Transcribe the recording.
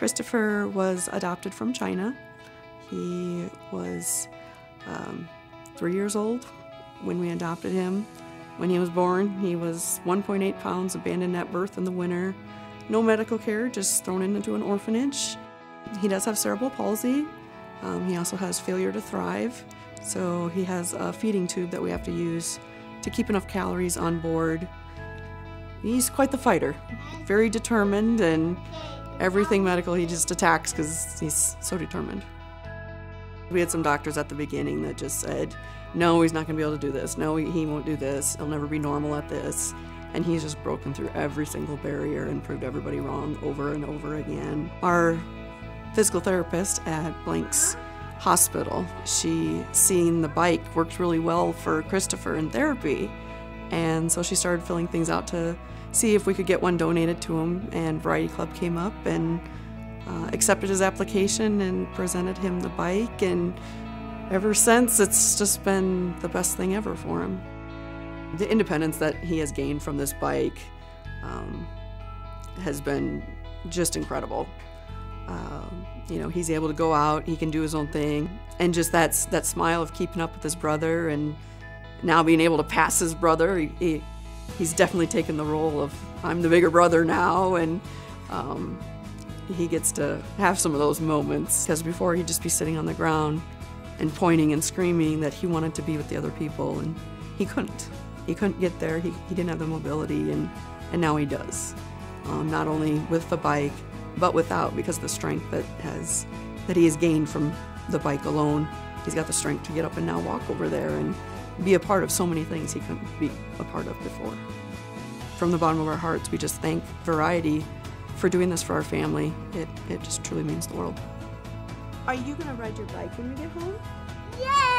Christopher was adopted from China. He was um, three years old when we adopted him. When he was born, he was 1.8 pounds, abandoned at birth in the winter. No medical care, just thrown into an orphanage. He does have cerebral palsy. Um, he also has failure to thrive. So he has a feeding tube that we have to use to keep enough calories on board. He's quite the fighter, very determined, and everything medical he just attacks because he's so determined. We had some doctors at the beginning that just said, no, he's not going to be able to do this. No, he won't do this. He'll never be normal at this. And he's just broken through every single barrier and proved everybody wrong over and over again. Our physical therapist at Blank's Hospital, she seen the bike worked really well for Christopher in therapy. And so she started filling things out to see if we could get one donated to him. And Variety Club came up and uh, accepted his application and presented him the bike. And ever since, it's just been the best thing ever for him. The independence that he has gained from this bike um, has been just incredible. Um, you know, he's able to go out, he can do his own thing, and just that that smile of keeping up with his brother, and now being able to pass his brother. He, he he's definitely taken the role of I'm the bigger brother now, and um, he gets to have some of those moments. Because before he'd just be sitting on the ground and pointing and screaming that he wanted to be with the other people, and he couldn't. He couldn't get there. He, he didn't have the mobility, and, and now he does. Um, not only with the bike, but without, because the strength that has that he has gained from the bike alone. He's got the strength to get up and now walk over there and be a part of so many things he couldn't be a part of before. From the bottom of our hearts, we just thank Variety for doing this for our family. It, it just truly means the world. Are you going to ride your bike when you get home? Yeah!